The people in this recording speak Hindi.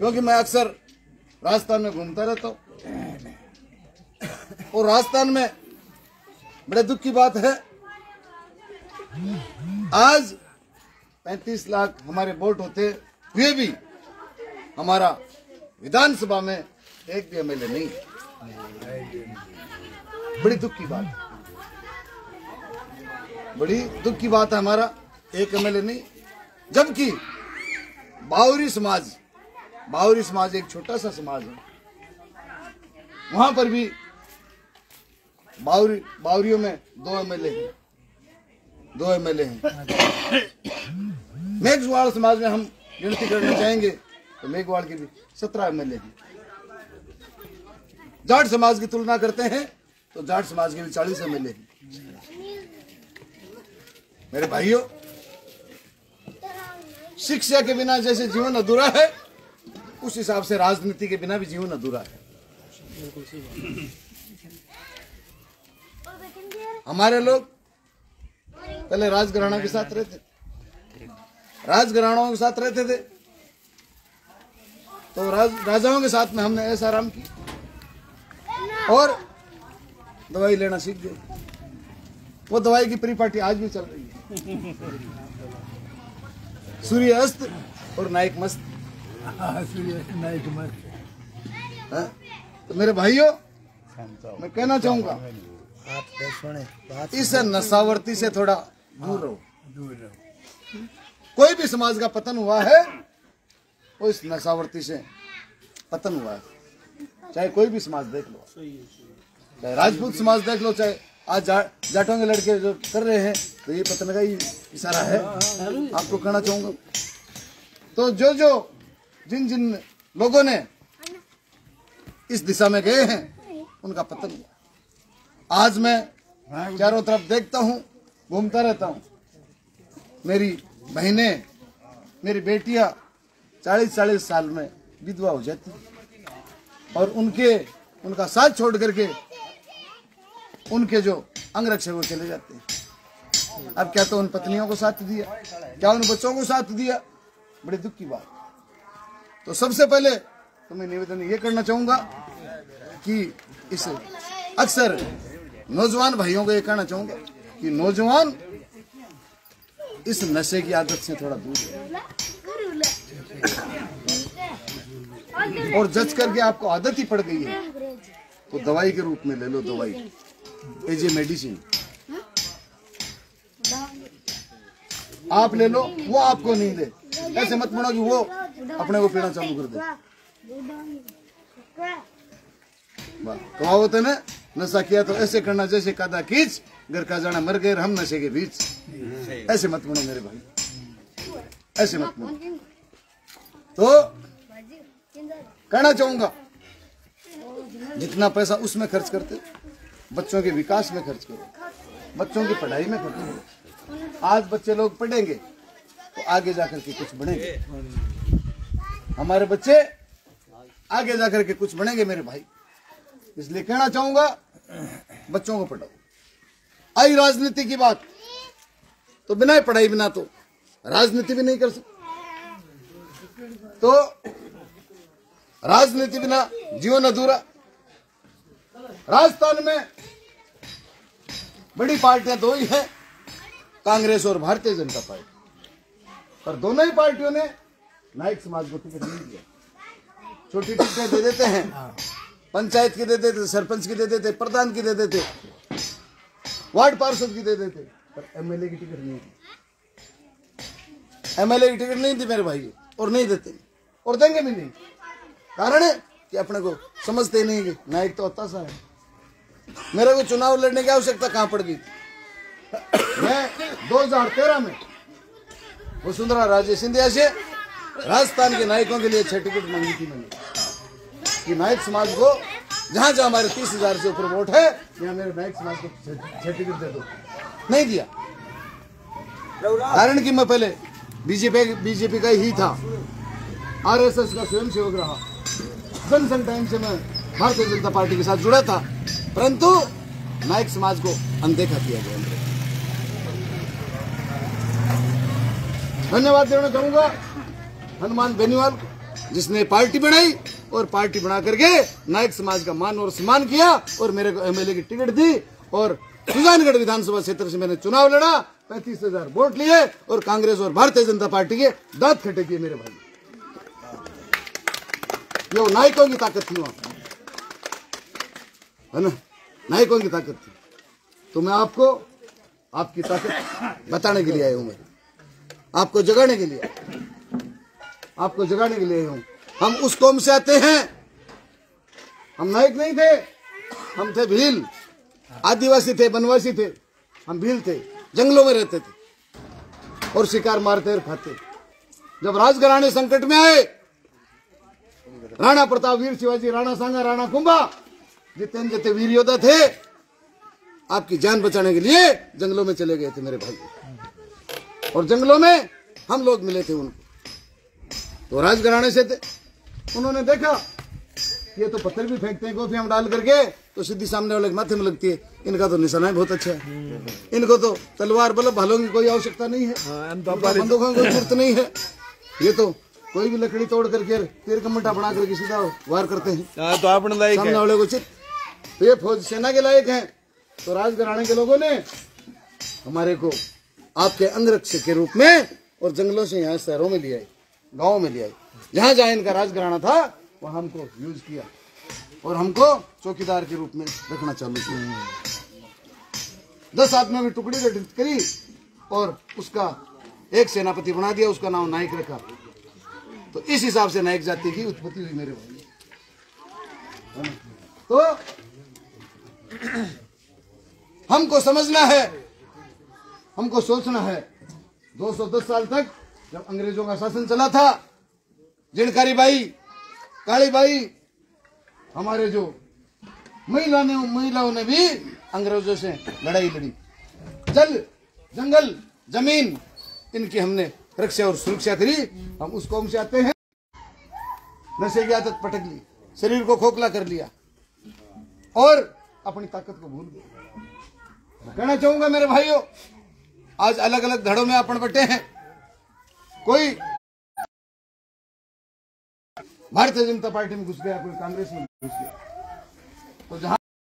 क्योंकि मैं अक्सर राजस्थान में घूमता रहता हूँ। और राजस्थान में बड़े दुख की बात है, आज 35 लाख हमारे वोट होते हुए भी हमारा विधानसभा में एक भी एमएलए नहीं बड़ी दुख की बात बड़ी दुख की बात है हमारा, एक एमएलए नहीं, जबकि बावरी समाज बावरी समाज एक छोटा सा समाज है। वहाँ पर भी बावरी बावरियों में दो एमएलए हैं। दो एमएलए हैं। मेघवाड़ समाज में हम गिनती करना चाहेंगे तो मेघवाड़ के भी सत्रह एमएलए हैं। जाट समाज की तुलना करते हैं तो जाट समाज के भी चालीस एमएलए हैं। मेरे भाइयों, शिक्षा के बिना जैसे जीवन अधूरा है उस हिसाब से राजनीति के बिना भी जीवन अधूरा है। हमारे लोग पहले राजघराना के साथ रहते थे। राजघरानाओं के साथ रहते थे। तो राज, राजाओं के साथ में हमने ऐसा आराम की और दवाई लेना सीख गए। वो दवाई की परिपाटी आज भी चल रही है। सूर्य अस्त और नायक मस्त? तो मेरे भाइयों मैं कहना चाहूँगा इस नशावर्ती से थोड़ा दूर रहो। दूर कोई भी समाज का पतन हुआ है वो इस नशावर्ती से पतन हुआ है। चाहे कोई भी समाज देख लो चाहे राजपूत समाज देख लो चाहे आज जा, जाटों के लड़के जो कर रहे हैं तो ये पतन का ही इशारा है। आपको कहना चाहूँगा। तो जो जो जिन जिन लोगों ने इस दिशा में गए हैं, उनका पतन हुआ। आज मैं चारों तरफ़ देखता हूँ, घूमता रहता हूँ। मेरी बहने, मेरी बेटियाँ चालीस चालीस साल में विधवा हो जाती और उनके, उनका साथ छोड़ करके उनके जो अंगरक्षक वो चले जाते हैं। अब क्या तो उन पत्नियों को साथ दिया? क्या उन बच्चों को साथ दिया? बड़े दुख की बात। तो सबसे पहले तो मैं निवेदन ये करना चाहूँगा कि इस अक्सर नौजवान भाइयों को ये कहना चाहूँगा कि नौजवान इस नशे की आदत से थोड़ा दूर और जज करके आपको आदत ही पड़ गई है तो दवाई के रूप में ले लो दवाई। एज ए मेडिसिन आप ले लो, वो आपको नहीं दे। ऐसे मत बनो कि वो अपने को पीना चालू कर दे। कहावत है ना, नशा किया तो ऐसे करना, जैसे कादा कीच घर का जाना मर गए, हम नशे के बीच। ऐसे मत बनो मेरे भाई। ऐसे मत बनो। तो कहना चाहूँगा, जितना पैसा उसमें खर्च करते, बच्चों के विकास में खर्च करो, बच्चों की पढ़ाई में खर्च करो। आज बच्चे लोग पढ़ेंगे तो आगे जाकर के कुछ बनेंगे। हमारे बच्चे आगे जाकर के कुछ बनेंगे मेरे भाई। इसलिए कहना चाहूँगा, बच्चों को पढ़ाओ। आई राजनीति की बात। तो बिना ही पढ़ाई, बिना तो राजनीति भी नहीं कर सकते। तो राजनीति बिना जीवन अधूरा। राजस्थान में बड़ी पार्टियाँ दो ही हैं, कांग्रेस और भारतीय जनता पार्टी। पर दोनों ही पार्टियों ने नायक समाज को टिकट नहीं दिया। छोटी टिकटें दे देते हैं। पंचायत की दे देते सरपंच की दे देते प्रधान की दे देते वार्ड पार्षद की दे देते। पर एमएलए की टिकट नहीं दी। एमएलए की टिकट नहीं दी मेरे भाई और नहीं देते। और देंगे भी नहीं। कारण है कि अपने को समझते नहीं कि नायक तो होता सा है। मेरे को चुनाव लड़ने की आवश्यकता कहाँ पड़ गई मैं 2013 में वसुंधरा राजे सिंधिया से राजस्थान के नायकों के लिए छह टिकट मांगी थी मैंने। कि नायक समाज को, जहाँ जहाँ हमारे तीस हज़ार से ऊपर वोट है, यहाँ मेरे नायक समाज को छह टिकट दे दो। नहीं दिया। कारण कि मैं पहले बीजेपी बीजेपी का ही था। आरएसएस का स्वयं सेवक रहा। सन सन टाइम से मैं भारतीय जनता पार्टी के साथ जुड़ा था, परंतु नायक समाज को अनदेखा किया गया। धन्यवाद देना चाहूँगा। हनुमान बेनीवाल, जिसने पार्टी बनाई और पार्टी बना करके नायक समाज का मान और सम्मान किया और मेरे को एमएलए की टिकट दी और सुजानगढ़ विधानसभा क्षेत्र से मैंने चुनाव लड़ा। पैंतीस हज़ार वोट लिए और कांग्रेस और भारतीय जनता पार्टी के दांत खटे किए मेरे भाई। ये नायकों की ताकत थी वहाँ। है ना? नायकों की ताकत थी। तो मैं आपको आपकी ताकत बताने के लिए आया हूँ मैं। आपको जगाने के लिए। आपको जगाने के लिए हूँ। हम उस कौम से आते हैं। हम नायक नहीं थे। हम थे भील। आदिवासी थे, वनवासी थे। हम भील थे। जंगलों में रहते थे। और शिकार मारते और खाते। जब राजघराने संकट में आए, राणा प्रताप, वीर शिवाजी, राणा सांगा, राणा कुंभा जितने जितने वीर योद्धा थे, आपकी जान बचाने के लिए जंगलों में चले गए थे मेरे भाई। और जंगलों में हम लोग मिले थे उनको। तो राजघराने से थे। उन्होंने देखा ये तो पत्थर भी फेंकते हैं कॉफ़ी हम डाल करके तो सीधी सामने वाले माथे में लगती है। इनका तो निशाना बहुत अच्छा है। इनको तो तलवार बल्ब भालों की कोई आवश्यकता नहीं है। इनको बंदूकों की ज़रूरत नहीं है। ये तो कोई भी लकड़ी तोड़ करके तीर कमटा बना करके सीधा वार करते हैं। हाँ, तो आपने लाइक सामने वाले को चित। तो ये फौज सेना के लायक हैं। तो राजघराने के लोगों ने हमारे को आपके अंगरक्षक के रूप में और जंगलों से यहाँ शहरों में लिया आए। गाँव में ले आई। जहाँ जहाँ इनका राजघराना था, वहाँ हमको यूज़ किया। और हमको चौकीदार के रूप में रखना चालू किया। दस आदमियों की टुकड़ी गठित करी और उसका एक सेनापति बना दिया, उसका नाम नायक रखा। तो इस हिसाब से नायक जाति की उत्पत्ति हुई मेरे भाई। तो हमको समझना है, हमको सोचना है 210 साल तक जब अंग्रेज़ों का शासन चला था जिनकारी बाई, काली बाई, हमारे जो महिला ने महिलाओं ने भी अंग्रेज़ों से लड़ाई लड़ी। जल, जंगल, ज़मीन, इनकी हमने रक्षा और सुरक्षा करी। हम उस कौम से आते हैं। नशे की आदत पटक ली, शरीर को खोखला कर लिया और अपनी ताकत को भूल गए। कहना चाहूँगा मेरे भाइयों, आज अलग अलग धड़ों में अपन बटे हैं। कोई भारतीय जनता पार्टी में घुस गया कोई कांग्रेस में घुस गया। तो जहाँ